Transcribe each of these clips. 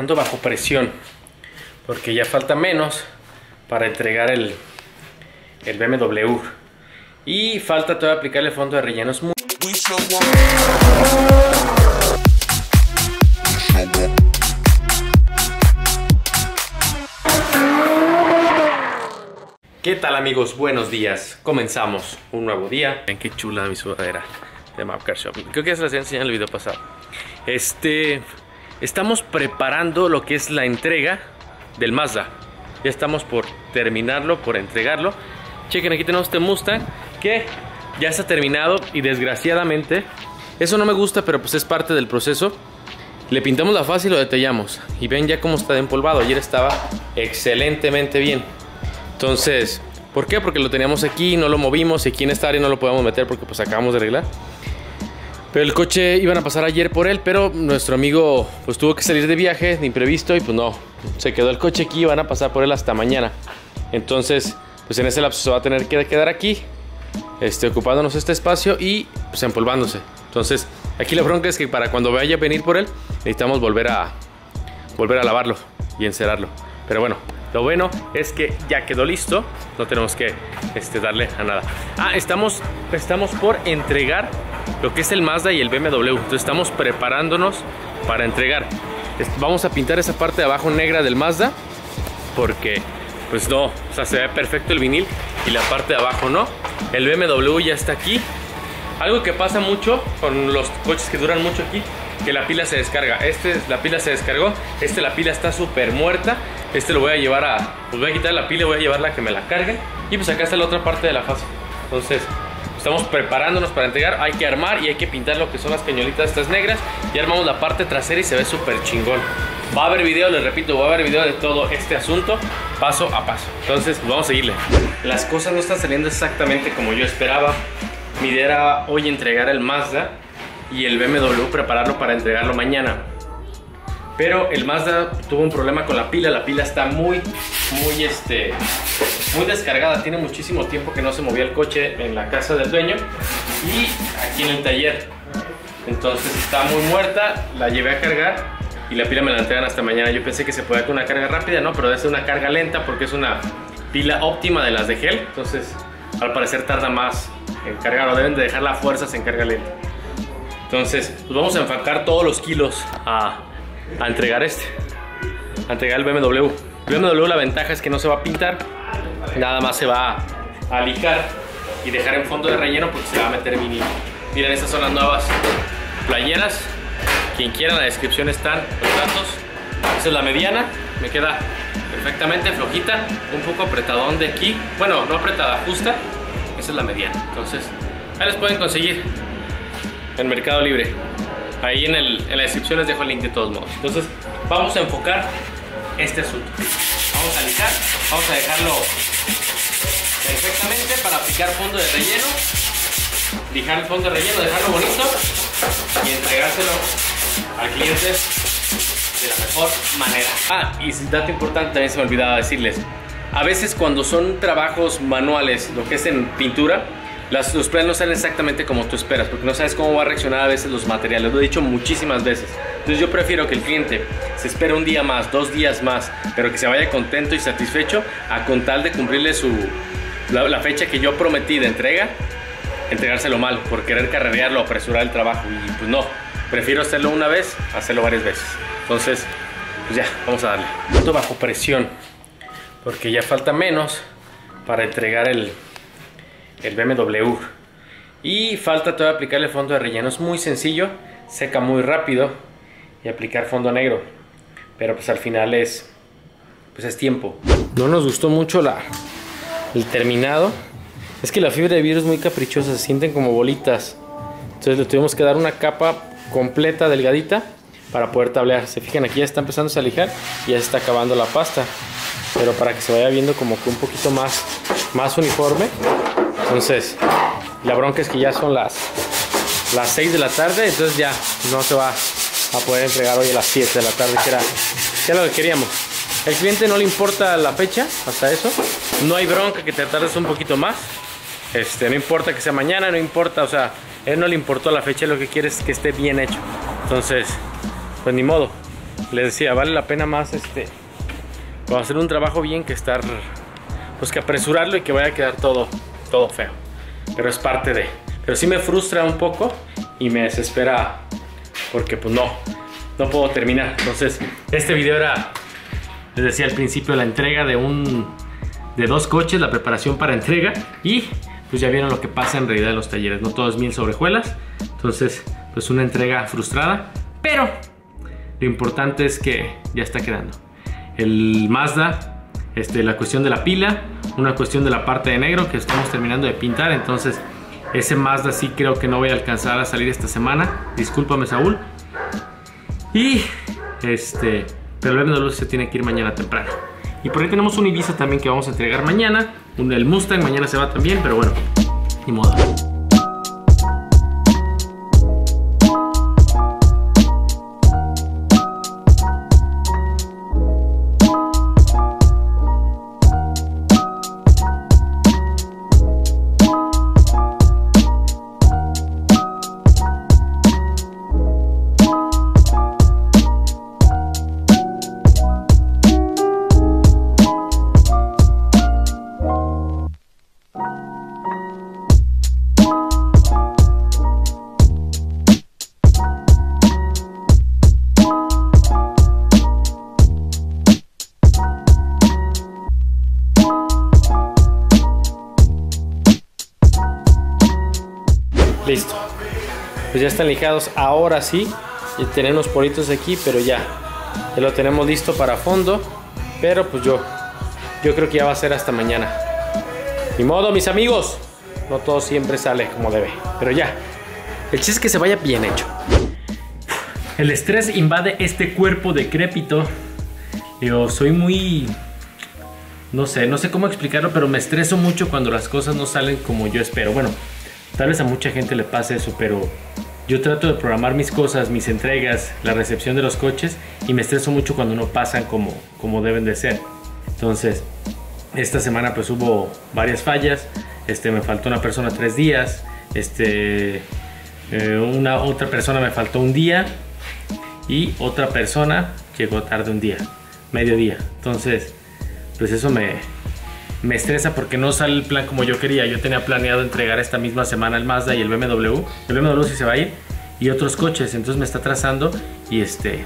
Ando bajo presión porque ya falta menos para entregar el, el BMW y falta todavía aplicarle fondo de rellenos ¿Qué tal amigos? Buenos días. Comenzamos un nuevo día. Ven qué chula mi sudadera de Mapcar Shop. Creo que ya se las enseñado en el video pasado. Este, estamos preparando lo que es la entrega del Mazda. Ya estamos por terminarlo, por entregarlo. Chequen, aquí tenemos este Mustang que ya está terminado y desgraciadamente eso no me gusta, pero pues es parte del proceso. Le pintamos la fase y lo detallamos. Y ven ya cómo está de empolvado. Ayer estaba excelentemente bien. Entonces, ¿por qué? Porque lo teníamos aquí, no lo movimos y aquí en esta área no lo podemos meter porque pues acabamos de arreglar. Pero el coche iban a pasar ayer por él, pero nuestro amigo pues tuvo que salir de viaje de imprevisto y pues no, se quedó el coche aquí y van a pasar por él hasta mañana. Entonces, pues en ese lapso se va a tener que quedar aquí, este, ocupándonos este espacio y pues empolvándose. Entonces, aquí la bronca es que para cuando vaya a venir por él, necesitamos volver a, volver a lavarlo y encerarlo. Pero bueno, lo bueno es que ya quedó listo, no tenemos que este, darle a nada. Ah, estamos, estamos por entregar lo que es el Mazda y el BMW. Entonces estamos preparándonos para entregar. Vamos a pintar esa parte de abajo negra del Mazda porque pues no, o sea, se ve perfecto el vinil y la parte de abajo no. El BMW ya está aquí. Algo que pasa mucho con los coches que duran mucho aquí que la pila se descarga. Este, la pila se descargó. Este, la pila está súper muerta. Este lo voy a llevar a... Pues voy a quitar la pila y voy a llevarla a que me la carguen. Y pues acá está la otra parte de la fase. Entonces, estamos preparándonos para entregar. Hay que armar y hay que pintar lo que son las cañolitas estas negras. Y armamos la parte trasera y se ve súper chingón. Va a haber video, les repito, va a haber video de todo este asunto paso a paso. Entonces, pues vamos a seguirle. Las cosas no están saliendo exactamente como yo esperaba. Mi idea era hoy entregar el Mazda y el BMW prepararlo para entregarlo mañana. Pero el Mazda tuvo un problema con la pila, la pila está muy, muy, este, muy descargada, tiene muchísimo tiempo que no se movía el coche en la casa del dueño y aquí en el taller. Entonces está muy muerta, la llevé a cargar y la pila me la entregan hasta mañana. Yo pensé que se podía con una carga rápida, ¿no? Pero debe ser una carga lenta porque es una pila óptima de las de gel. Entonces, al parecer tarda más en cargar o deben de dejar la fuerzas en carga lenta. Entonces, pues vamos a enfocar todos los kilos a, a entregar este, a entregar el BMW. BMW la ventaja es que no se va a pintar, nada más se va a, lijar y dejar en fondo de relleno porque se va a meter vinil. Miren, estas son las nuevas playeras. Quien quiera, en la descripción están los datos. Esa es la mediana, me queda perfectamente flojita, un poco apretadón de aquí. Bueno, no apretada, justa. Esa es la mediana. Entonces, ahí les pueden conseguir en Mercado Libre. Ahí en, en la descripción les dejo el link de todos modos. Entonces, vamos a enfocar este asunto. Vamos a lijar, vamos a dejarlo perfectamente para aplicar fondo de relleno. Lijar el fondo de relleno, dejarlo bonito y entregárselo al cliente de la mejor manera. Ah, y dato importante también se me olvidaba decirles. A veces cuando son trabajos manuales, lo que es en pintura, los planes no salen exactamente como tú esperas, porque no sabes cómo va a reaccionar a veces los materiales. Lo he dicho muchísimas veces. Entonces yo prefiero que el cliente se espere un día más, dos días más, pero que se vaya contento y satisfecho a con tal de cumplirle su, la, fecha que yo prometí de entrega, entregárselo mal, por querer carrerearlo, apresurar el trabajo. Y pues no, prefiero hacerlo una vez, hacerlo varias veces. Entonces, pues ya, vamos a darle. Esto bajo presión, porque ya falta menos para entregar el, el BMW. Y falta todavía aplicarle fondo de relleno. Es muy sencillo, seca muy rápido y aplicar fondo negro. Pero pues al final es, pues es tiempo. No nos gustó mucho la, el terminado. Es que la fibra de vidrio es muy caprichosa, se sienten como bolitas. Entonces le tuvimos que dar una capa completa, delgadita, para poder tablear. Se fijan, aquí ya está empezando a lijar y ya se está acabando la pasta. Pero para que se vaya viendo como que un poquito más, más uniforme. Entonces, la bronca es que ya son las, las 6 de la tarde, entonces ya no se va a poder entregar hoy a las 7 de la tarde, que era, lo que queríamos. El cliente no le importa la fecha, hasta eso. No hay bronca que te tardes un poquito más. Este, no importa que sea mañana, no importa, o sea, él no le importó la fecha, lo que quiere es que esté bien hecho. Entonces, pues ni modo. les decía, vale la pena más este hacer un trabajo bien que estar pues que apresurarlo y que vaya a quedar todo todo feo. Pero es parte de. Pero sí me frustra un poco y me desespera porque pues no no puedo terminar. Entonces, este video era les decía al principio la entrega de un de dos coches, la preparación para entrega y pues ya vieron lo que pasa en realidad en los talleres, no todo es mil sobrejuelas. Entonces, pues una entrega frustrada, pero lo importante es que ya está quedando. El Mazda, este, la cuestión de la pila, una cuestión de la parte de negro que estamos terminando de pintar. Entonces, ese Mazda sí creo que no voy a alcanzar a salir esta semana. Discúlpame, Saúl. Y este, pero el BMW se tiene que ir mañana temprano. Y por ahí tenemos un Ibiza también que vamos a entregar mañana. Un, el Mustang mañana se va también, pero bueno, ni modo. Listo. Pues ya están lijados. Ahora sí. Tenemos poritos aquí, pero ya. Ya lo tenemos listo para fondo. Pero pues yo. Yo creo que ya va a ser hasta mañana. Ni modo, mis amigos. No todo siempre sale como debe. Pero ya. El chiste es que se vaya bien hecho. El estrés invade este cuerpo decrépito. Yo soy muy... No sé, no sé cómo explicarlo, pero me estreso mucho cuando las cosas no salen como yo espero. Bueno, Tal vez a mucha gente le pase eso, pero yo trato de programar mis cosas, mis entregas, la recepción de los coches y me estreso mucho cuando no pasan como, como deben de ser. Entonces, esta semana pues hubo varias fallas, este, me faltó una persona tres días, este, eh, una otra persona me faltó un día y otra persona llegó tarde un día, medio día. Entonces, pues eso me, me estresa porque no sale el plan como yo quería. Yo tenía planeado entregar esta misma semana el Mazda y el BMW. El BMW sí se va a ir y otros coches, entonces me está atrasando y este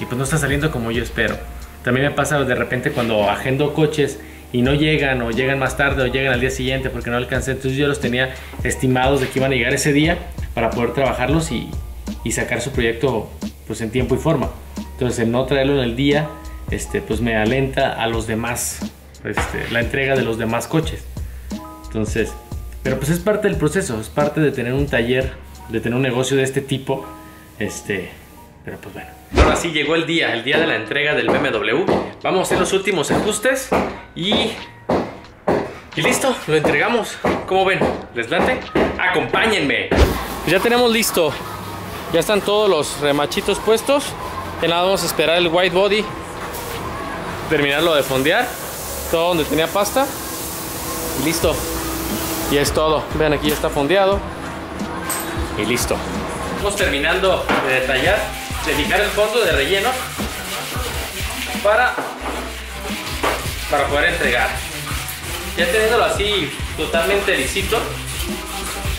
y pues no está saliendo como yo espero. También me pasa de repente cuando agendo coches y no llegan o llegan más tarde o llegan al día siguiente porque no alcancé, entonces yo los tenía estimados de que iban a llegar ese día para poder trabajarlos y, y sacar su proyecto pues en tiempo y forma. Entonces el no traerlo en el día este, pues me alenta a los demás este, la entrega de los demás coches. Entonces, pero pues es parte del proceso, es parte de tener un taller, de tener un negocio de este tipo. Este, pero pues bueno. Ahora sí llegó el día, el día de la entrega del BMW. Vamos a hacer los últimos ajustes y y listo, lo entregamos. ¿Cómo ven? ¿Les late? Acompáñenme. Pues ya tenemos listo. Ya están todos los remachitos puestos. Ya nada vamos a esperar el white body. Terminarlo de fondear todo donde tenía pasta. Y listo. Y es todo. Vean aquí ya está fondeado. Y listo. Estamos terminando de detallar de fijar el fondo de relleno para para poder entregar. Ya teniéndolo así totalmente lisito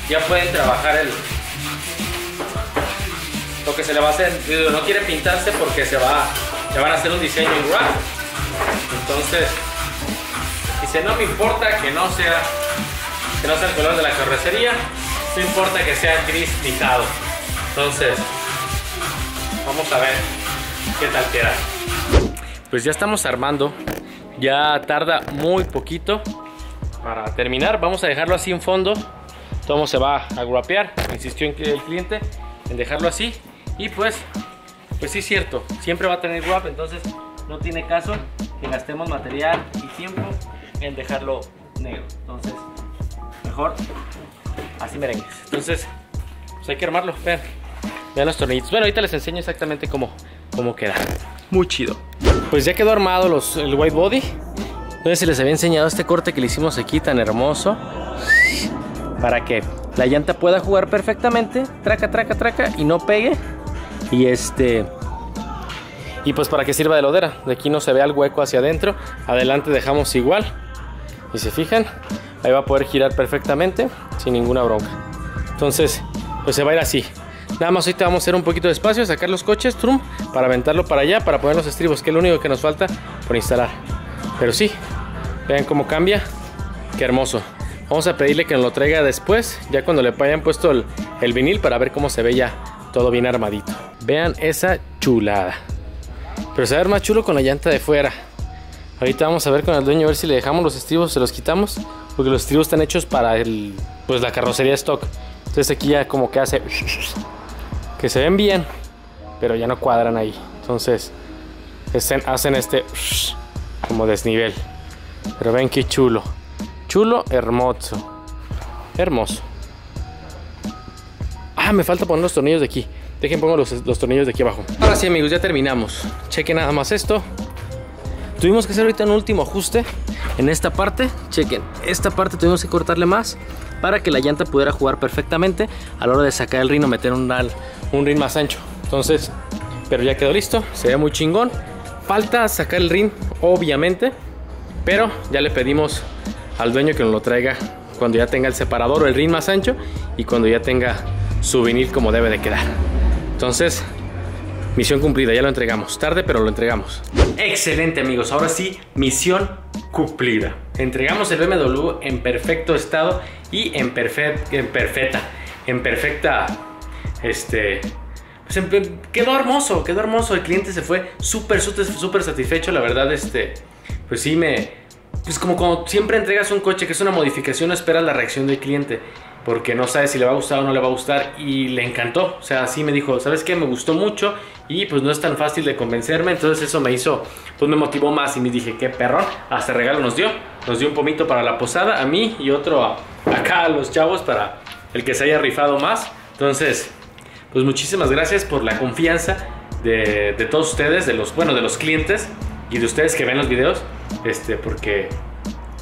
ya pueden trabajar el lo que se le va a hacer. No quiere pintarse porque se va se van a hacer un diseño en entonces Dice, no me importa que no sea que no sea el color de la carrocería, no importa que sea gris pintado. Entonces, vamos a ver qué tal queda. Pues ya estamos armando, ya tarda muy poquito para terminar. Vamos a dejarlo así en fondo, todo se va a guapear, insistió el cliente en dejarlo así y pues, pues sí es cierto, siempre va a tener guap, entonces no tiene caso que gastemos material en dejarlo negro. Entonces, mejor así merengues. Entonces, pues hay que armarlo. Vean, vean los tornillitos. Bueno, ahorita les enseño exactamente cómo, cómo queda. Muy chido. Pues ya quedó armado los, el white body. Entonces, se les había enseñado este corte que le hicimos aquí tan hermoso. Para que la llanta pueda jugar perfectamente. Traca, traca, traca. Y no pegue. Y este Y pues para que sirva de lodera. De aquí no se ve el hueco hacia adentro. Adelante dejamos igual. Y se fijan, ahí va a poder girar perfectamente sin ninguna bronca. Entonces, pues se va a ir así. Nada más ahorita vamos a hacer un poquito de espacio, sacar los coches, trum, para aventarlo para allá, para poner los estribos, que es lo único que nos falta por instalar. Pero sí, vean cómo cambia. Qué hermoso. Vamos a pedirle que nos lo traiga después, ya cuando le hayan puesto el, el vinil, para ver cómo se ve ya todo bien armadito. Vean esa chulada. Pero se va a ver más chulo con la llanta de fuera. Ahorita vamos a ver con el dueño a ver si le dejamos los estribos, se los quitamos, porque los estribos están hechos para el, pues la carrocería stock. Entonces aquí ya como que hace que se ven bien, pero ya no cuadran ahí. Entonces hacen este como desnivel. Pero ven qué chulo. Chulo, hermoso. Hermoso. Ah, me falta poner los tornillos de aquí. Dejen pongo los, los tornillos de aquí abajo. Ahora sí amigos, ya terminamos. Chequen nada más esto. Tuvimos que hacer ahorita un último ajuste en esta parte. Chequen, esta parte tuvimos que cortarle más para que la llanta pudiera jugar perfectamente a la hora de sacar el rin o meter un, un rin más ancho. Entonces, pero ya quedó listo, se ve muy chingón. Falta sacar el rin, obviamente, pero ya le pedimos al dueño que nos lo traiga cuando ya tenga el separador o el rin más ancho y cuando ya tenga su vinil como debe de quedar. Entonces, misión cumplida, ya lo entregamos. Tarde, pero lo entregamos. Excelente amigos, ahora sí, misión cumplida. Entregamos el BMW en perfecto estado y en, perfecta, en perfecta, este, pues quedó hermoso, quedó hermoso. El cliente se fue súper, súper satisfecho. La verdad, este, pues sí me, pues como cuando siempre entregas un coche que es una modificación, esperas la reacción del cliente porque no sabe si le va a gustar o no le va a gustar y le encantó. O sea, así me dijo, ¿sabes qué? Me gustó mucho y pues no es tan fácil de convencerme. Entonces eso me hizo, pues me motivó más y me dije, qué perro, hasta regalo nos dio. Nos dio un pomito para la posada, a mí y otro acá a los chavos para el que se haya rifado más. Entonces, pues muchísimas gracias por la confianza de, de todos ustedes, de los, bueno, de los clientes y de ustedes que ven los videos, este, porque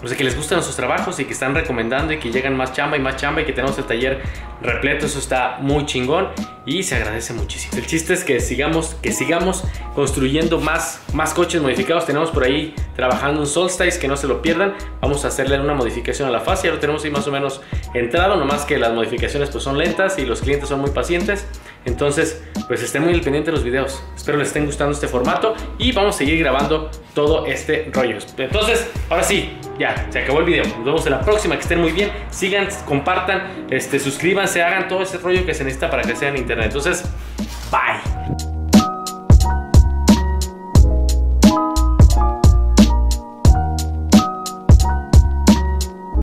pues que les gustan nuestros trabajos y que están recomendando y que llegan más chamba y más chamba y que tenemos el taller repleto, eso está muy chingón y se agradece muchísimo. El chiste es que sigamos, que sigamos construyendo más, más coches modificados. Tenemos por ahí trabajando un Solstice, que no se lo pierdan. Vamos a hacerle una modificación a la fase, ya lo tenemos ahí más o menos entrado, nomás que las modificaciones pues son lentas y los clientes son muy pacientes. Entonces, pues estén muy al de los videos. Espero les estén gustando este formato y vamos a seguir grabando todo este rollo. Entonces, ahora sí, ya, se acabó el video. Nos vemos en la próxima, que estén muy bien. Sigan, compartan, este, suscríbanse, hagan todo ese rollo que se necesita para crecer en internet. Entonces,